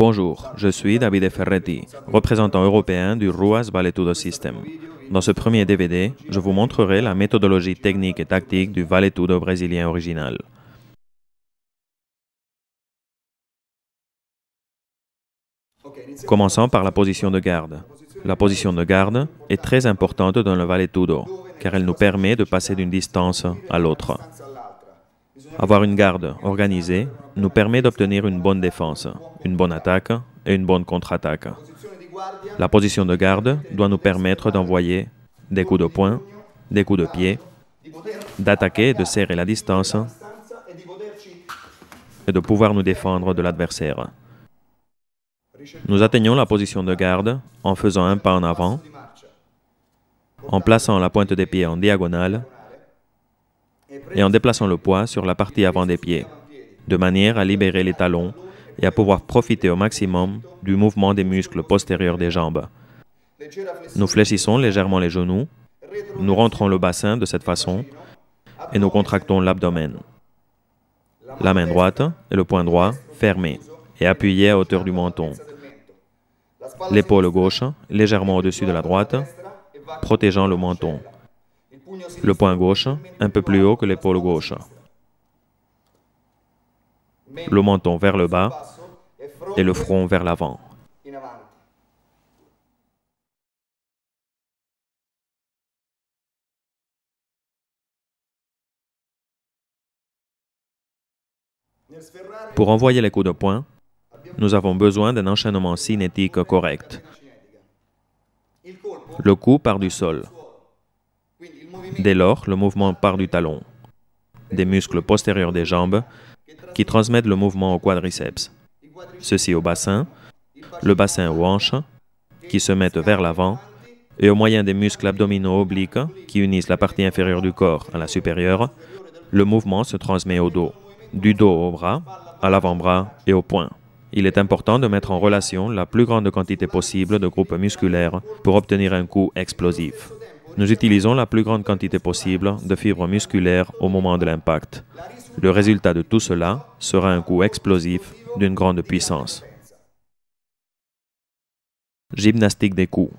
Bonjour, je suis Davide Ferretti, représentant européen du RUAS Valetudo System. Dans ce premier DVD, je vous montrerai la méthodologie technique et tactique du Valetudo brésilien original. Commençons par la position de garde. La position de garde est très importante dans le Valetudo, car elle nous permet de passer d'une distance à l'autre. Avoir une garde organisée nous permet d'obtenir une bonne défense, une bonne attaque et une bonne contre-attaque. La position de garde doit nous permettre d'envoyer des coups de poing, des coups de pied, d'attaquer de serrer la distance et de pouvoir nous défendre de l'adversaire. Nous atteignons la position de garde en faisant un pas en avant, en plaçant la pointe des pieds en diagonale et en déplaçant le poids sur la partie avant des pieds, de manière à libérer les talons et à pouvoir profiter au maximum du mouvement des muscles postérieurs des jambes. Nous fléchissons légèrement les genoux, nous rentrons le bassin de cette façon et nous contractons l'abdomen. La main droite et le poing droit fermés et appuyés à hauteur du menton. L'épaule gauche légèrement au-dessus de la droite, protégeant le menton. Le poing gauche un peu plus haut que l'épaule gauche. Le menton vers le bas et le front vers l'avant. Pour envoyer les coups de poing, nous avons besoin d'un enchaînement cinétique correct. Le coup part du sol. Dès lors, le mouvement part du talon, des muscles postérieurs des jambes qui transmettent le mouvement au quadriceps. Ceci au bassin, le bassin aux hanches qui se mettent vers l'avant et au moyen des muscles abdominaux obliques qui unissent la partie inférieure du corps à la supérieure, le mouvement se transmet au dos, du dos au bras, à l'avant-bras et au poing. Il est important de mettre en relation la plus grande quantité possible de groupes musculaires pour obtenir un coup explosif. Nous utilisons la plus grande quantité possible de fibres musculaires au moment de l'impact. Le résultat de tout cela sera un coup explosif d'une grande puissance. Gymnastique des coups.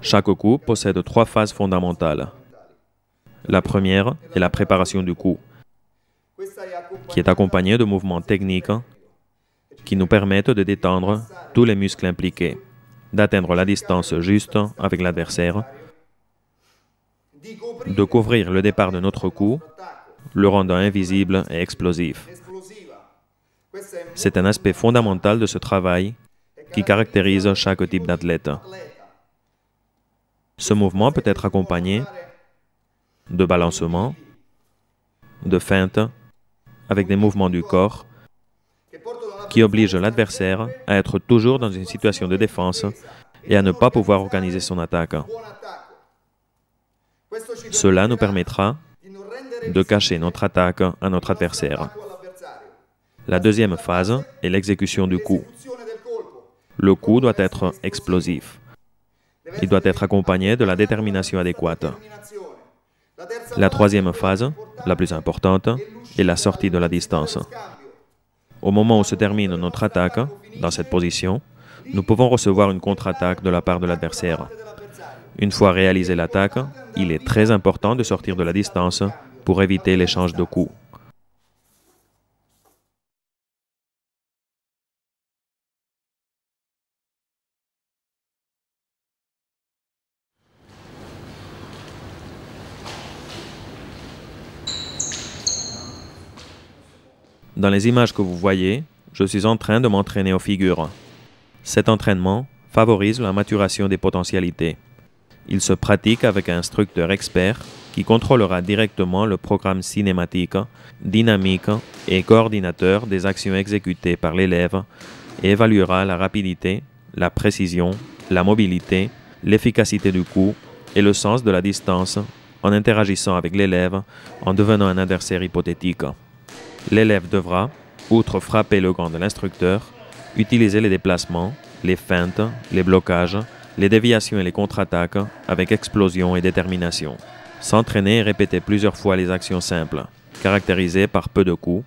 Chaque coup possède trois phases fondamentales. La première est la préparation du coup, qui est accompagnée de mouvements techniques qui nous permettent de détendre tous les muscles impliqués, d'atteindre la distance juste avec l'adversaire, de couvrir le départ de notre coup, le rendant invisible et explosif. C'est un aspect fondamental de ce travail qui caractérise chaque type d'athlète. Ce mouvement peut être accompagné de balancement, de feinte, avec des mouvements du corps qui obligent l'adversaire à être toujours dans une situation de défense et à ne pas pouvoir organiser son attaque. Cela nous permettra de cacher notre attaque à notre adversaire. La deuxième phase est l'exécution du coup. Le coup doit être explosif. Il doit être accompagné de la détermination adéquate. La troisième phase, la plus importante, est la sortie de la distance. Au moment où se termine notre attaque, dans cette position, nous pouvons recevoir une contre-attaque de la part de l'adversaire. Une fois réalisée l'attaque, il est très important de sortir de la distance pour éviter l'échange de coups. Dans les images que vous voyez, je suis en train de m'entraîner aux figures. Cet entraînement favorise la maturation des potentialités. Il se pratique avec un instructeur expert qui contrôlera directement le programme cinématique, dynamique et coordinateur des actions exécutées par l'élève et évaluera la rapidité, la précision, la mobilité, l'efficacité du coup et le sens de la distance en interagissant avec l'élève en devenant un adversaire hypothétique. L'élève devra, outre frapper le gant de l'instructeur, utiliser les déplacements, les feintes, les blocages, les déviations et les contre-attaques avec explosion et détermination. S'entraîner et répéter plusieurs fois les actions simples, caractérisées par peu de coups,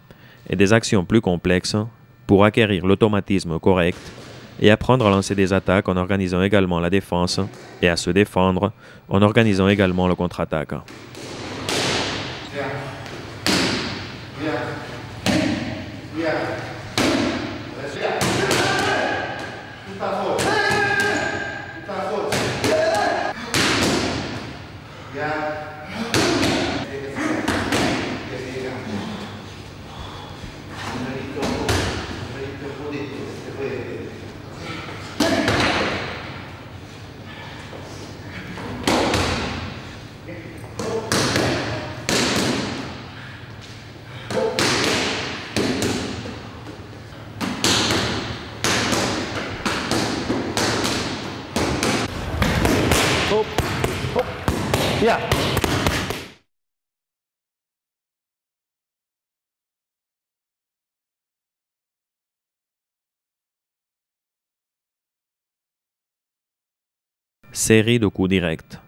et des actions plus complexes pour acquérir l'automatisme correct et apprendre à lancer des attaques en organisant également la défense et à se défendre en organisant également le contre-attaque. Série de coups directs.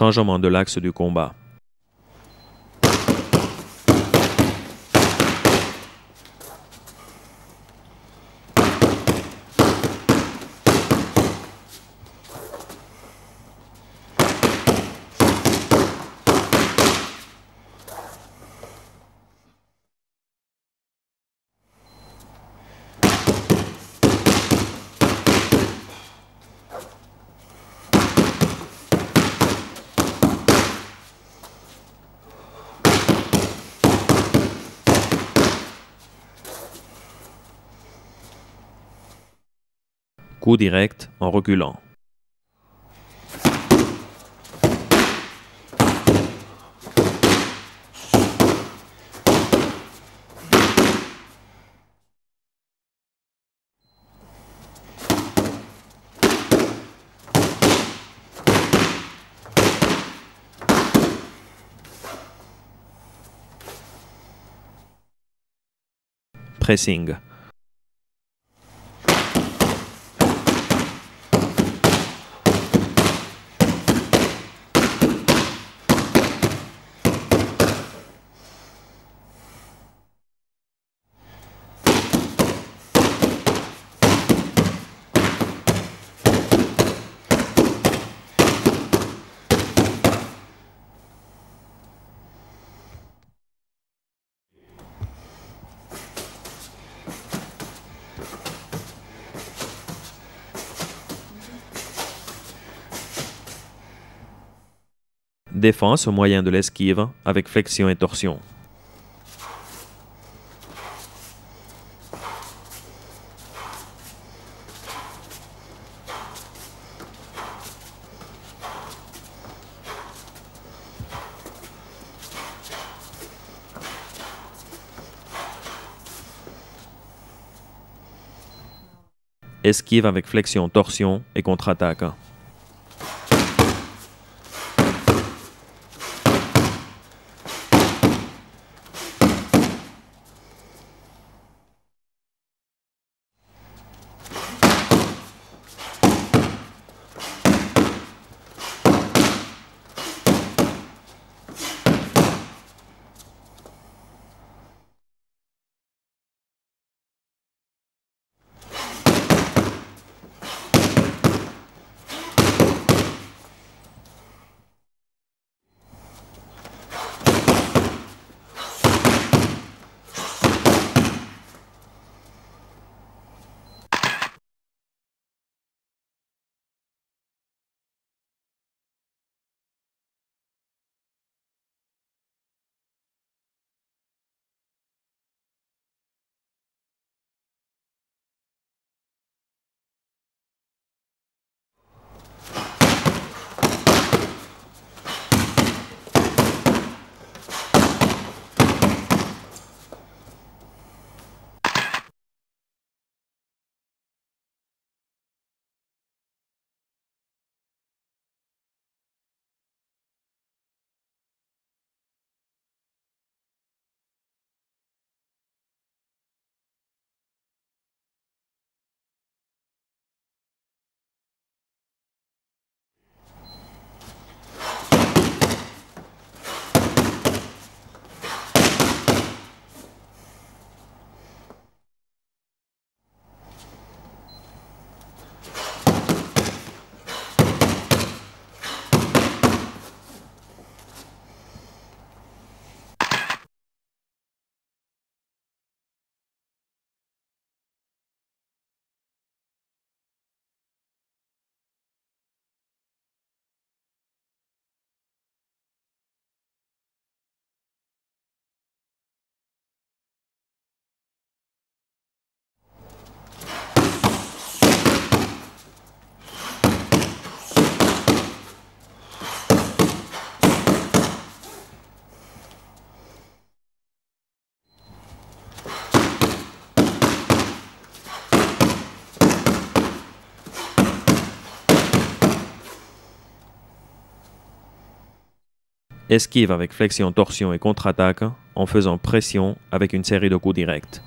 Changement de l'axe du combat. Direct en reculant. Pressing. Défense au moyen de l'esquive avec flexion et torsion. Esquive avec flexion, torsion et contre-attaque. Esquive avec flexion, torsion et contre-attaque en faisant pression avec une série de coups directs.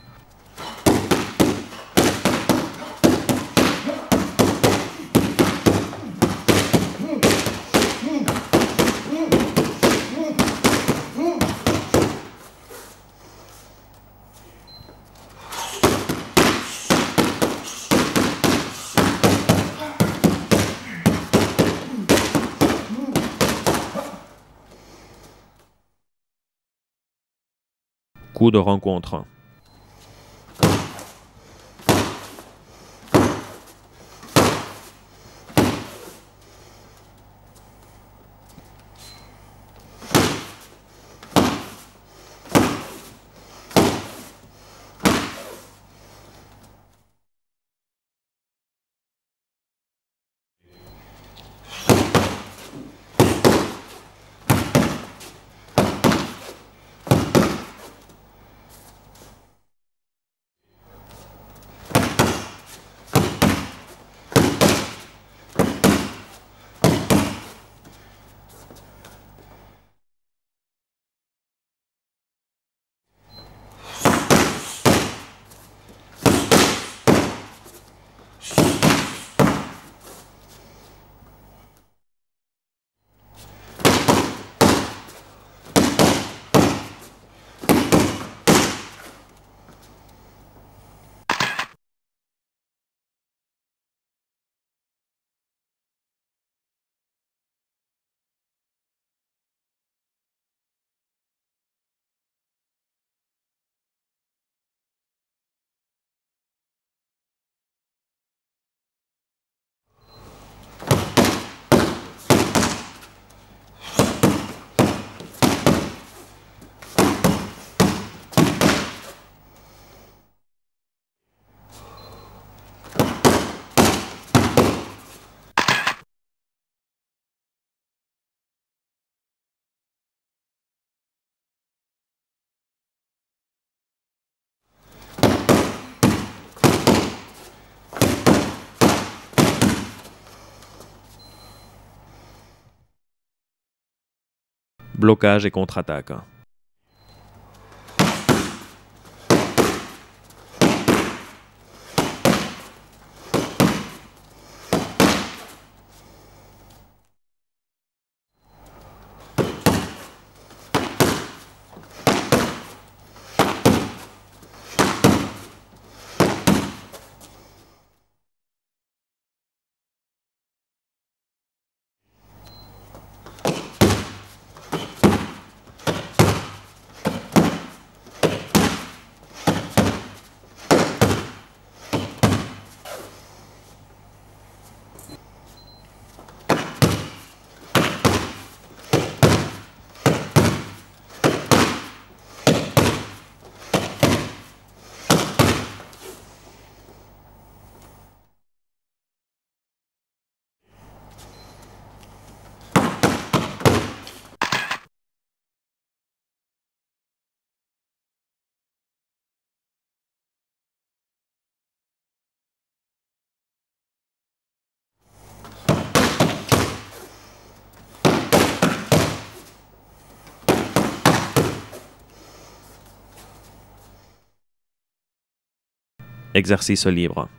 De rencontre. Blocage et contre-attaque. Exercice libre.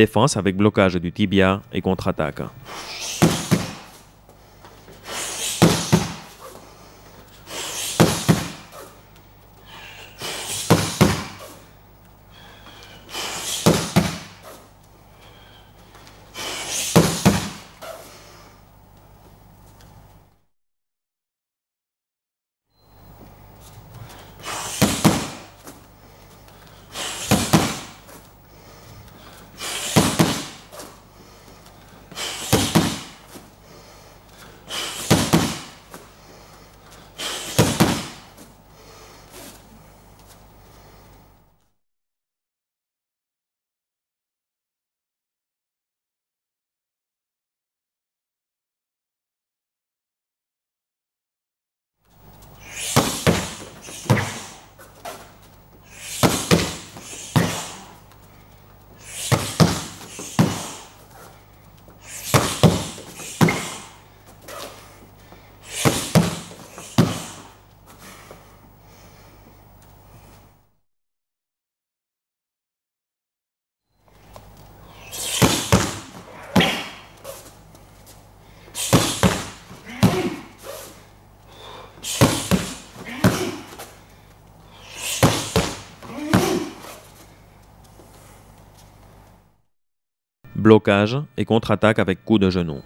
Défense avec blocage du tibia et contre-attaque. Et contre-attaque avec coup de genou.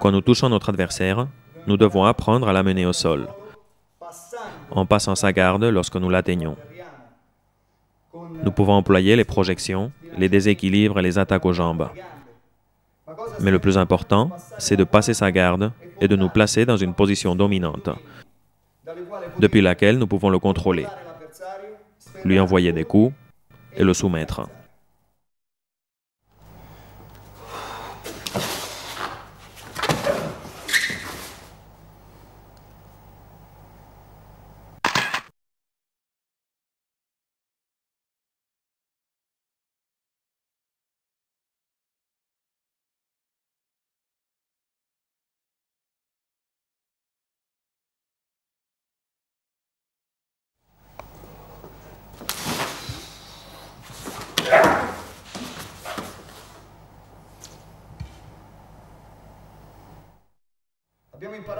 Quand nous touchons notre adversaire, nous devons apprendre à l'amener au sol, en passant sa garde lorsque nous l'atteignons. Nous pouvons employer les projections, les déséquilibres et les attaques aux jambes. Mais le plus important, c'est de passer sa garde et de nous placer dans une position dominante, depuis laquelle nous pouvons le contrôler, lui envoyer des coups et le soumettre.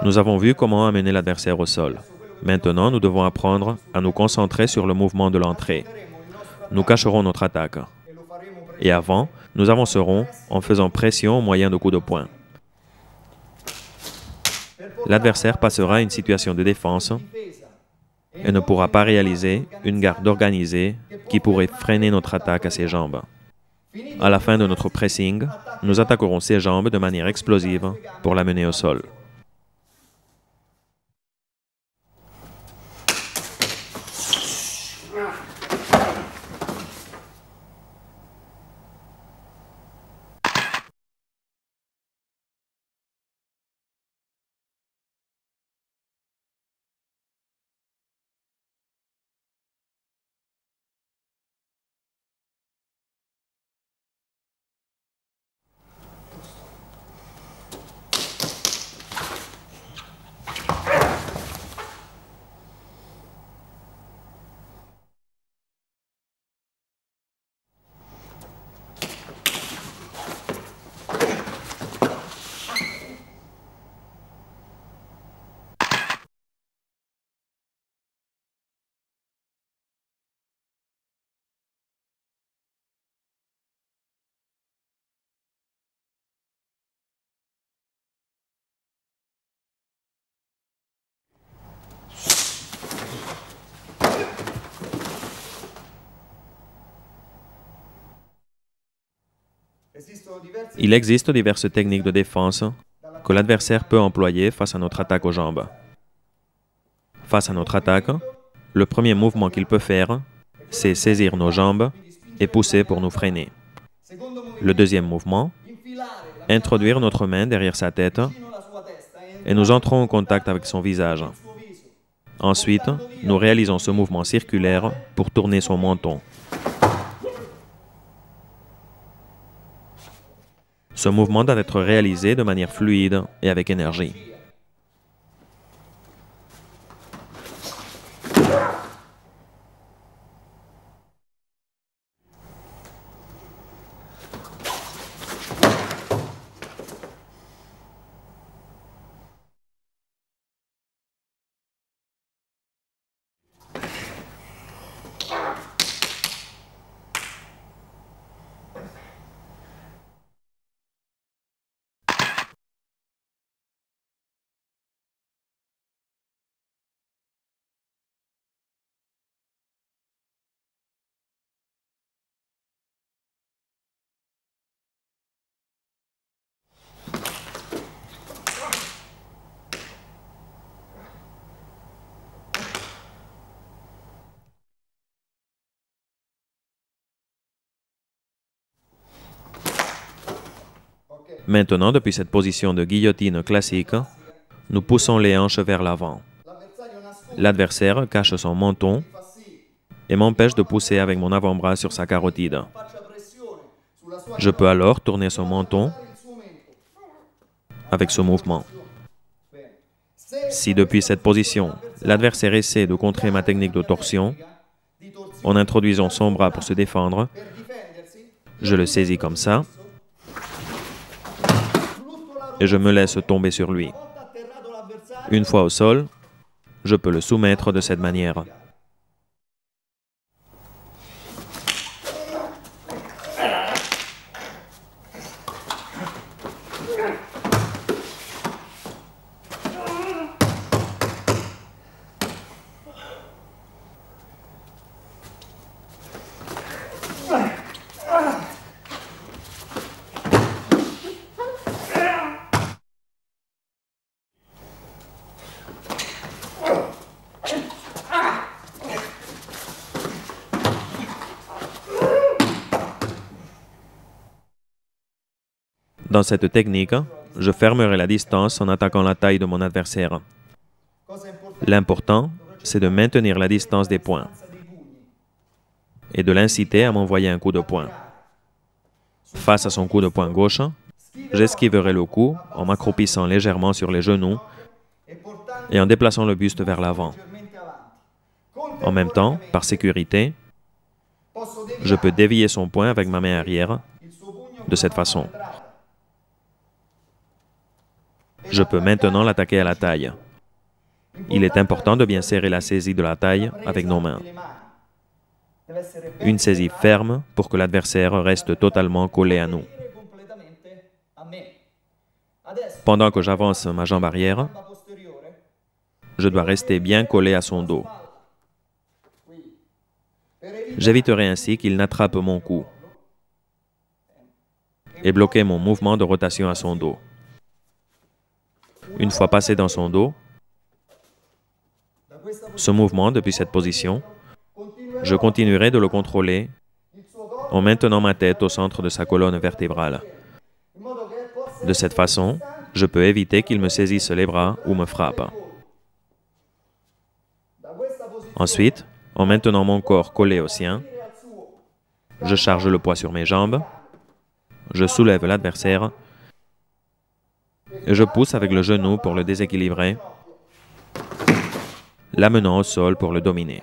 Nous avons vu comment amener l'adversaire au sol. Maintenant, nous devons apprendre à nous concentrer sur le mouvement de l'entrée. Nous cacherons notre attaque. Et avant, nous avancerons en faisant pression au moyen de coups de poing. L'adversaire passera à une situation de défense et ne pourra pas réaliser une garde organisée qui pourrait freiner notre attaque à ses jambes. À la fin de notre pressing, nous attaquerons ses jambes de manière explosive pour l'amener au sol. Il existe diverses techniques de défense que l'adversaire peut employer face à notre attaque aux jambes. Face à notre attaque, le premier mouvement qu'il peut faire, c'est saisir nos jambes et pousser pour nous freiner. Le deuxième mouvement, introduire notre main derrière sa tête et nous entrons en contact avec son visage. Ensuite, nous réalisons ce mouvement circulaire pour tourner son menton. Ce mouvement doit être réalisé de manière fluide et avec énergie. Maintenant, depuis cette position de guillotine classique, nous poussons les hanches vers l'avant. L'adversaire cache son menton et m'empêche de pousser avec mon avant-bras sur sa carotide. Je peux alors tourner son menton avec ce mouvement. Si depuis cette position, l'adversaire essaie de contrer ma technique de torsion, en introduisant son bras pour se défendre, je le saisis comme ça et je me laisse tomber sur lui. Une fois au sol, je peux le soumettre de cette manière. Dans cette technique, je fermerai la distance en attaquant la taille de mon adversaire. L'important, c'est de maintenir la distance des points et de l'inciter à m'envoyer un coup de poing. Face à son coup de poing gauche, j'esquiverai le coup en m'accroupissant légèrement sur les genoux et en déplaçant le buste vers l'avant. En même temps, par sécurité, je peux dévier son poing avec ma main arrière de cette façon. Je peux maintenant l'attaquer à la taille. Il est important de bien serrer la saisie de la taille avec nos mains. Une saisie ferme pour que l'adversaire reste totalement collé à nous. Pendant que j'avance ma jambe arrière, je dois rester bien collé à son dos. J'éviterai ainsi qu'il n'attrape mon cou et bloquer mon mouvement de rotation à son dos. Une fois passé dans son dos, ce mouvement depuis cette position, je continuerai de le contrôler en maintenant ma tête au centre de sa colonne vertébrale. De cette façon, je peux éviter qu'il me saisisse les bras ou me frappe. Ensuite, en maintenant mon corps collé au sien, je charge le poids sur mes jambes, je soulève l'adversaire je pousse avec le genou pour le déséquilibrer, l'amenant au sol pour le dominer.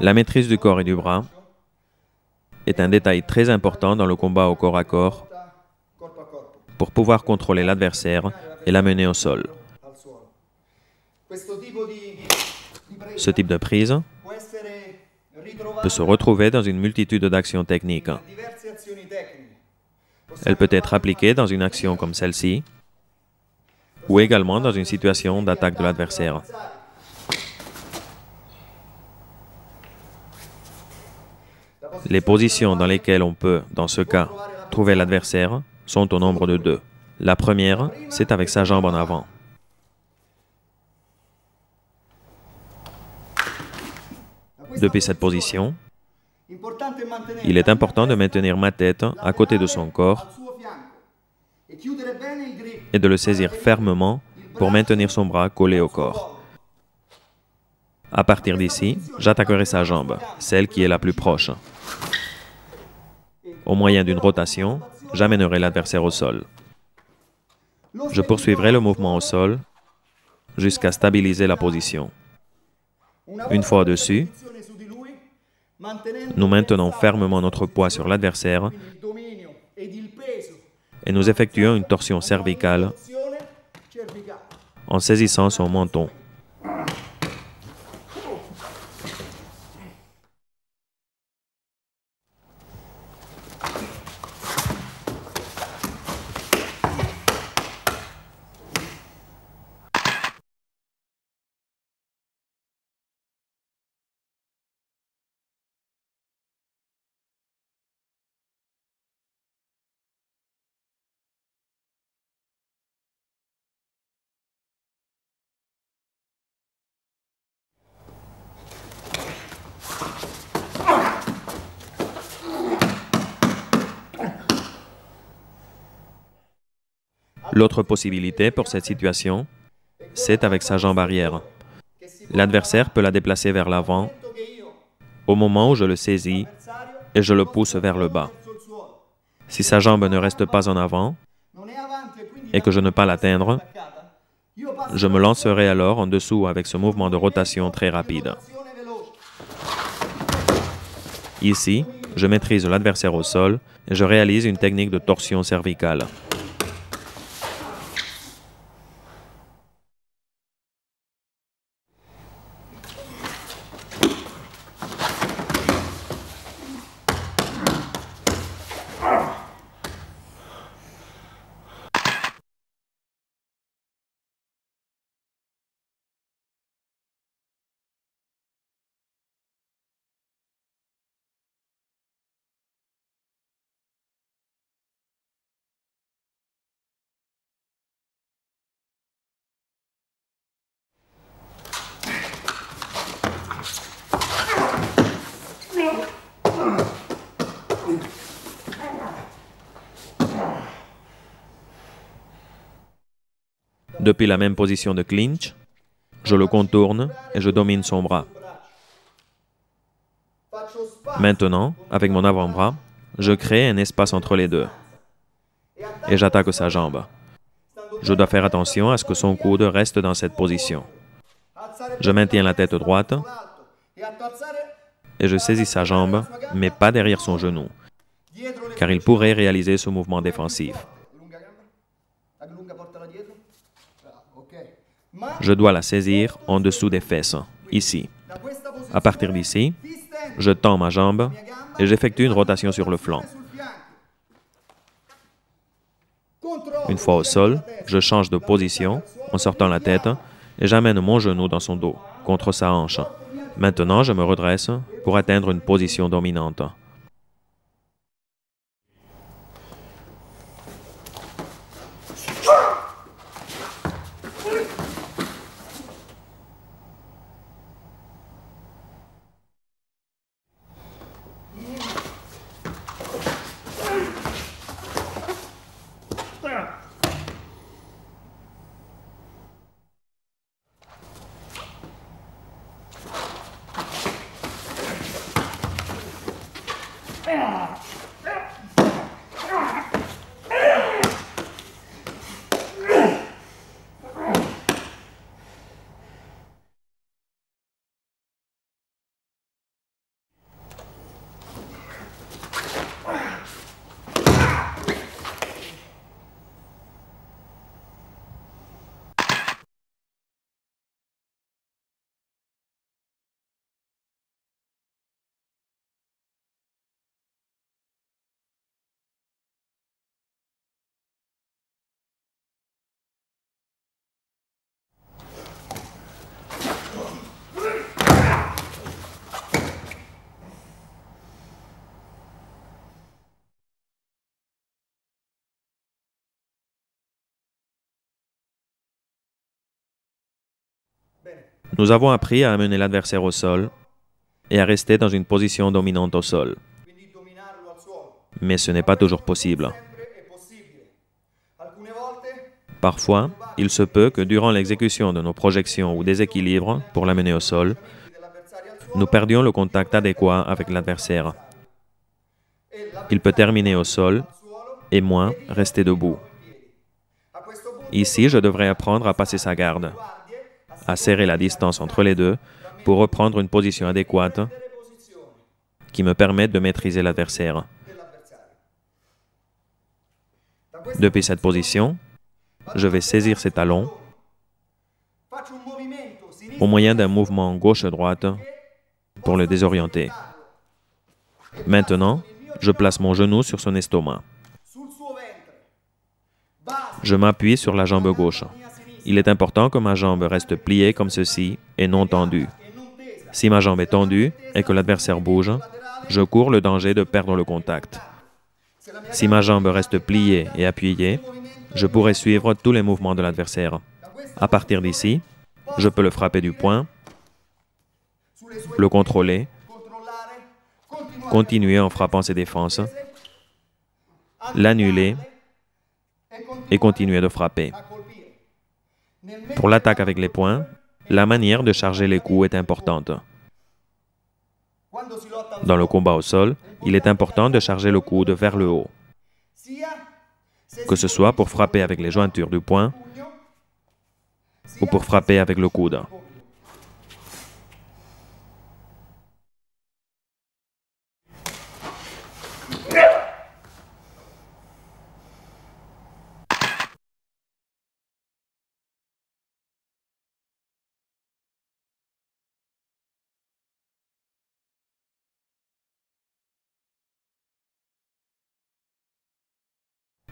La maîtrise du corps et du bras est un détail très important dans le combat au corps à corps pour pouvoir contrôler l'adversaire et l'amener au sol. Ce type de prise peut se retrouver dans une multitude d'actions techniques. Elle peut être appliquée dans une action comme celle-ci ou également dans une situation d'attaque de l'adversaire. Les positions dans lesquelles on peut, dans ce cas, trouver l'adversaire sont au nombre de deux. La première, c'est avec sa jambe en avant. Depuis cette position, il est important de maintenir ma tête à côté de son corps et de le saisir fermement pour maintenir son bras collé au corps. À partir d'ici, j'attaquerai sa jambe, celle qui est la plus proche. Au moyen d'une rotation, j'amènerai l'adversaire au sol. Je poursuivrai le mouvement au sol jusqu'à stabiliser la position. Une fois dessus, nous maintenons fermement notre poids sur l'adversaire et nous effectuons une torsion cervicale en saisissant son menton. L'autre possibilité pour cette situation, c'est avec sa jambe arrière. L'adversaire peut la déplacer vers l'avant au moment où je le saisis et je le pousse vers le bas. Si sa jambe ne reste pas en avant et que je ne pas l'atteindre, je me lancerai alors en dessous avec ce mouvement de rotation très rapide. Ici, je maîtrise l'adversaire au sol et je réalise une technique de torsion cervicale. Depuis la même position de clinch, je le contourne et je domine son bras. Maintenant, avec mon avant-bras, je crée un espace entre les deux et j'attaque sa jambe. Je dois faire attention à ce que son coude reste dans cette position. Je maintiens la tête droite et je saisis sa jambe, mais pas derrière son genou, car il pourrait réaliser ce mouvement défensif. Je dois la saisir en dessous des fesses, ici. À partir d'ici, je tends ma jambe et j'effectue une rotation sur le flanc. Une fois au sol, je change de position en sortant la tête et j'amène mon genou dans son dos, contre sa hanche. Maintenant, je me redresse pour atteindre une position dominante. Nous avons appris à amener l'adversaire au sol et à rester dans une position dominante au sol. Mais ce n'est pas toujours possible. Parfois, il se peut que durant l'exécution de nos projections ou déséquilibres pour l'amener au sol, nous perdions le contact adéquat avec l'adversaire. la Il peut terminer au sol et moi rester debout. Ici, je devrais apprendre à passer sa garde, à serrer la distance entre les deux pour reprendre une position adéquate qui me permette de maîtriser l'adversaire. Depuis cette position, je vais saisir ses talons au moyen d'un mouvement gauche-droite pour le désorienter. Maintenant, je place mon genou sur son estomac. Je m'appuie sur la jambe gauche. Il est important que ma jambe reste pliée comme ceci et non tendue. Si ma jambe est tendue et que l'adversaire bouge, je cours le danger de perdre le contact. Si ma jambe reste pliée et appuyée, je pourrai suivre tous les mouvements de l'adversaire. À partir d'ici, je peux le frapper du poing, le contrôler, continuer en frappant ses défenses, l'annuler et continuer de frapper. Pour l'attaque avec les poings, la manière de charger les coups est importante. Dans le combat au sol, il est important de charger le coude vers le haut, que ce soit pour frapper avec les jointures du poing ou pour frapper avec le coude.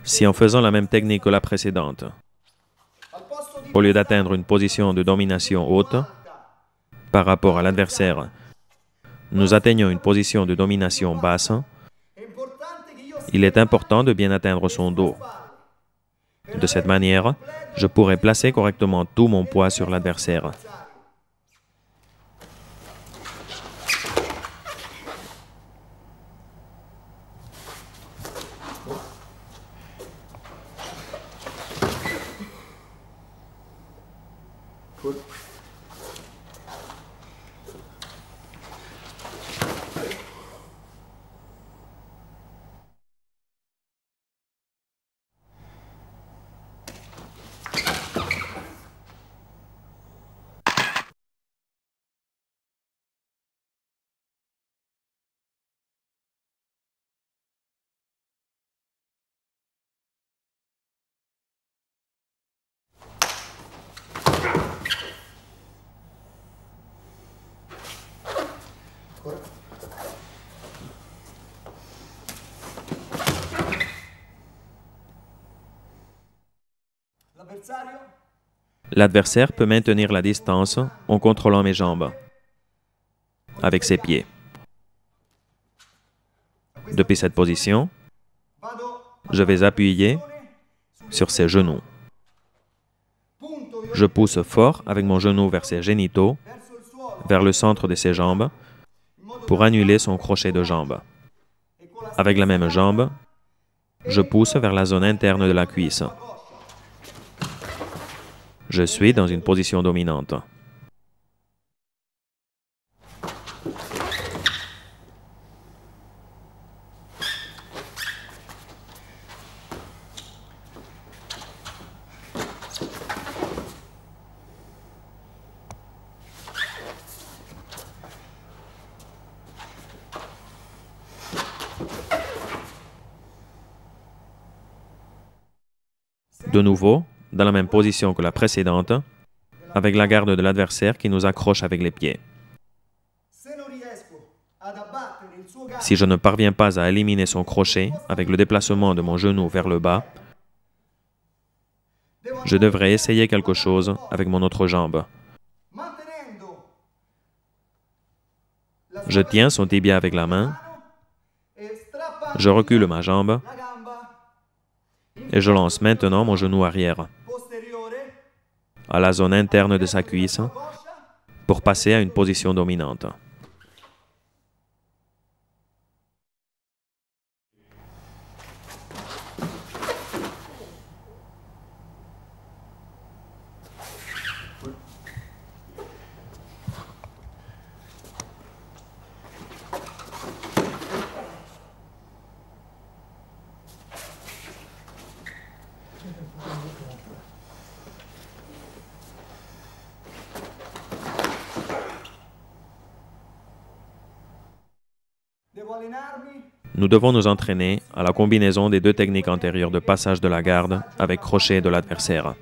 Si en faisant la même technique que la précédente, au lieu d'atteindre une position de domination haute par rapport à l'adversaire, nous atteignons une position de domination basse, il est important de bien atteindre son dos. De cette manière, je pourrai placer correctement tout mon poids sur l'adversaire. L'adversaire peut maintenir la distance en contrôlant mes jambes avec ses pieds. Depuis cette position, je vais appuyer sur ses genoux. Je pousse fort avec mon genou vers ses génitaux, vers le centre de ses jambes, pour annuler son crochet de jambe. Avec la même jambe, je pousse vers la zone interne de la cuisse. Je suis dans une position dominante. De nouveau, dans la même position que la précédente, avec la garde de l'adversaire qui nous accroche avec les pieds. Si je ne parviens pas à éliminer son crochet avec le déplacement de mon genou vers le bas, je devrais essayer quelque chose avec mon autre jambe. Je tiens son tibia avec la main, je recule ma jambe et je lance maintenant mon genou arrière à la zone interne de sa cuisse pour passer à une position dominante. Nous devons nous entraîner à la combinaison des deux techniques antérieures de passage de la garde avec crochet de l'adversaire.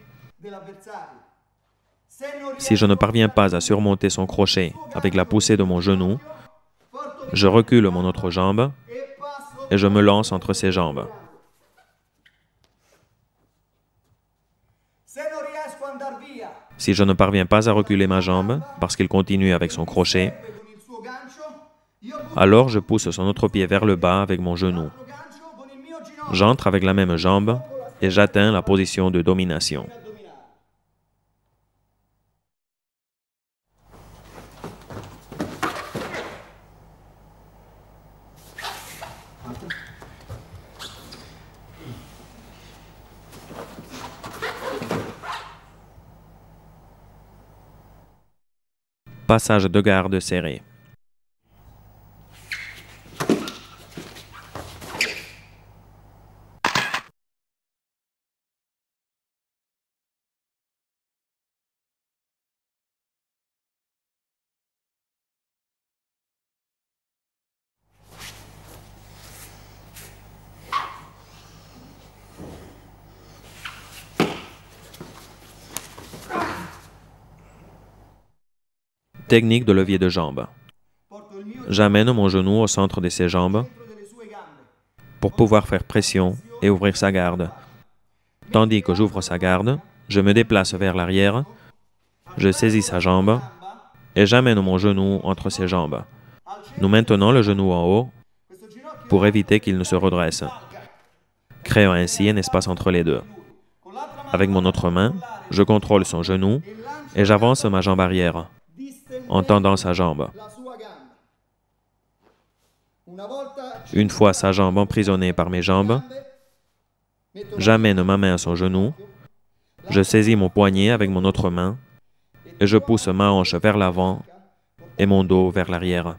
Si je ne parviens pas à surmonter son crochet avec la poussée de mon genou, je recule mon autre jambe et je me lance entre ses jambes. Si je ne parviens pas à reculer ma jambe parce qu'il continue avec son crochet, alors je pousse son autre pied vers le bas avec mon genou. J'entre avec la même jambe et j'atteins la position de domination. Passage de garde serré. Technique de levier de jambe. J'amène mon genou au centre de ses jambes pour pouvoir faire pression et ouvrir sa garde. Tandis que j'ouvre sa garde, je me déplace vers l'arrière, je saisis sa jambe et j'amène mon genou entre ses jambes. Nous maintenons le genou en haut pour éviter qu'il ne se redresse, créant ainsi un espace entre les deux. Avec mon autre main, je contrôle son genou et j'avance ma jambe arrière en tendant sa jambe. Une fois sa jambe emprisonnée par mes jambes, j'amène ma main à son genou, je saisis mon poignet avec mon autre main et je pousse ma hanche vers l'avant et mon dos vers l'arrière.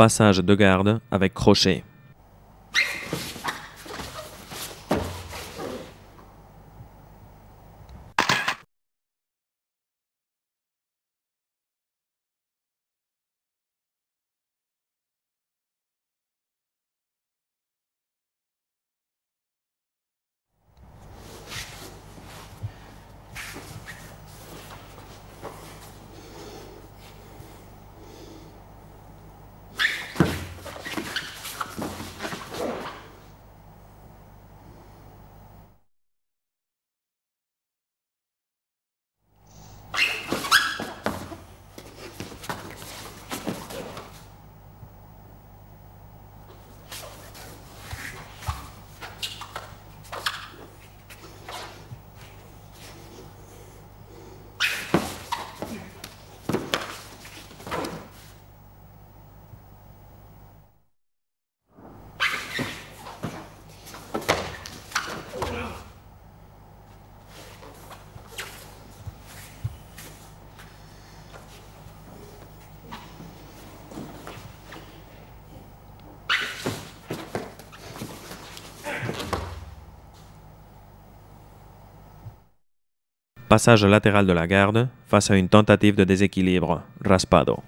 Passage de garde avec crochet. Passage latéral de la garde face à une tentative de déséquilibre. Raspado.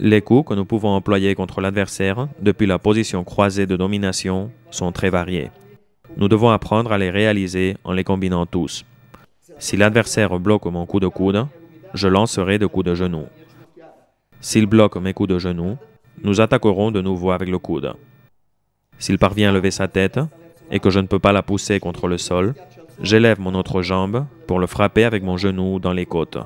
Les coups que nous pouvons employer contre l'adversaire depuis la position croisée de domination sont très variés. Nous devons apprendre à les réaliser en les combinant tous. Si l'adversaire bloque mon coup de coude, je lancerai de coups de genou. S'il bloque mes coups de genou, nous attaquerons de nouveau avec le coude. S'il parvient à lever sa tête et que je ne peux pas la pousser contre le sol, j'élève mon autre jambe pour le frapper avec mon genou dans les côtes.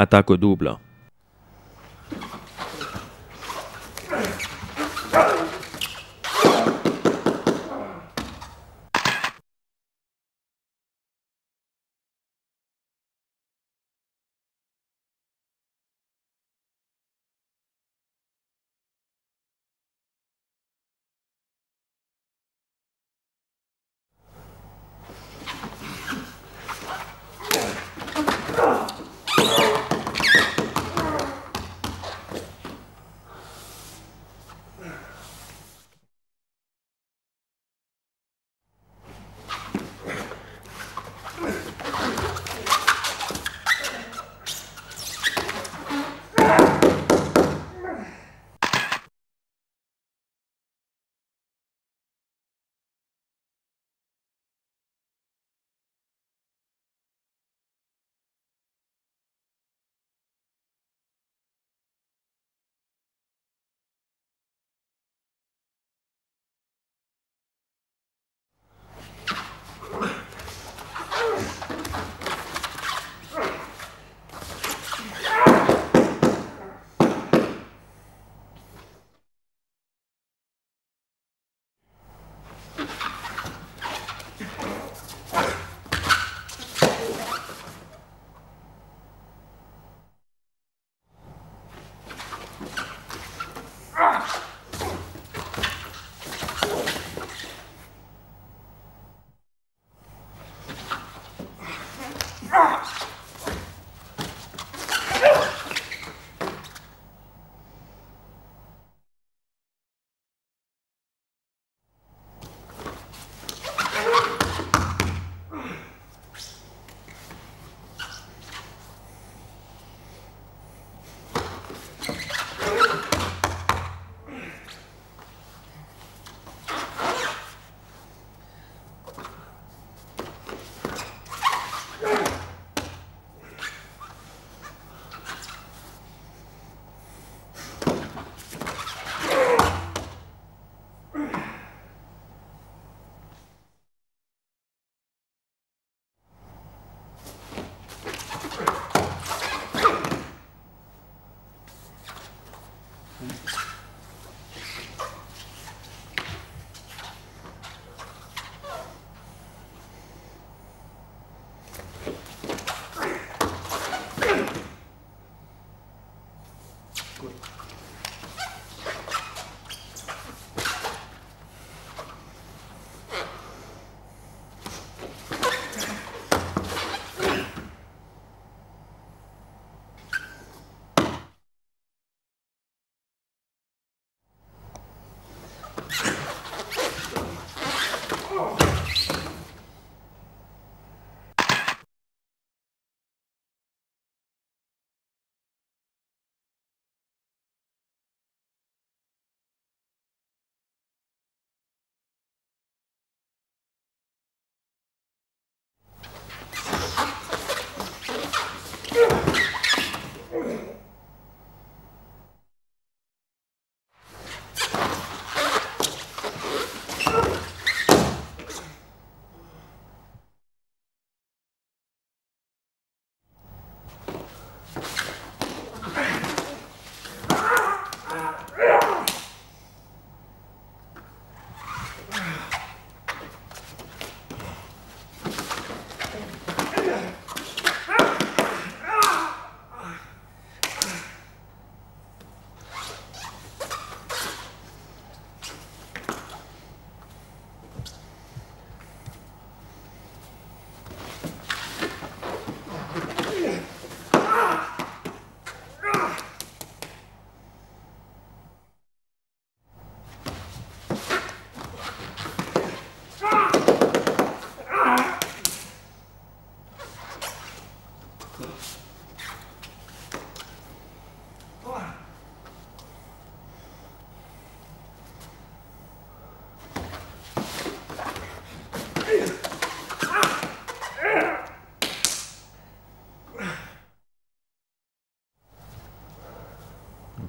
Attaque double. Yeah.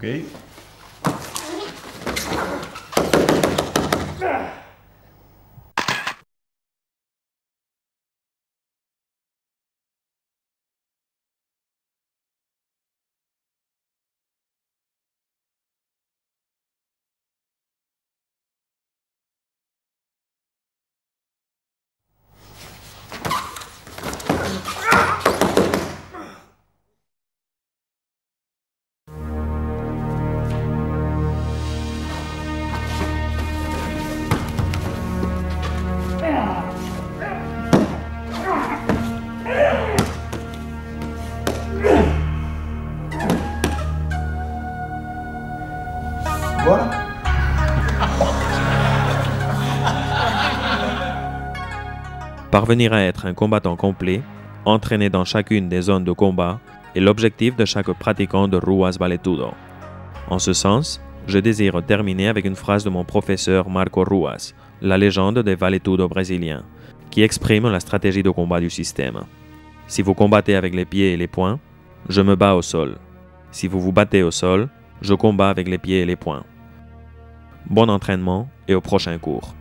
Ok. Parvenir à être un combattant complet, entraîné dans chacune des zones de combat, est l'objectif de chaque pratiquant de Ruas Valetudo. En ce sens, je désire terminer avec une phrase de mon professeur Marco Ruas, la légende des Valetudo brésiliens, qui exprime la stratégie de combat du système. Si vous combattez avec les pieds et les poings, je me bats au sol. Si vous vous battez au sol, je combats avec les pieds et les poings. Bon entraînement et au prochain cours.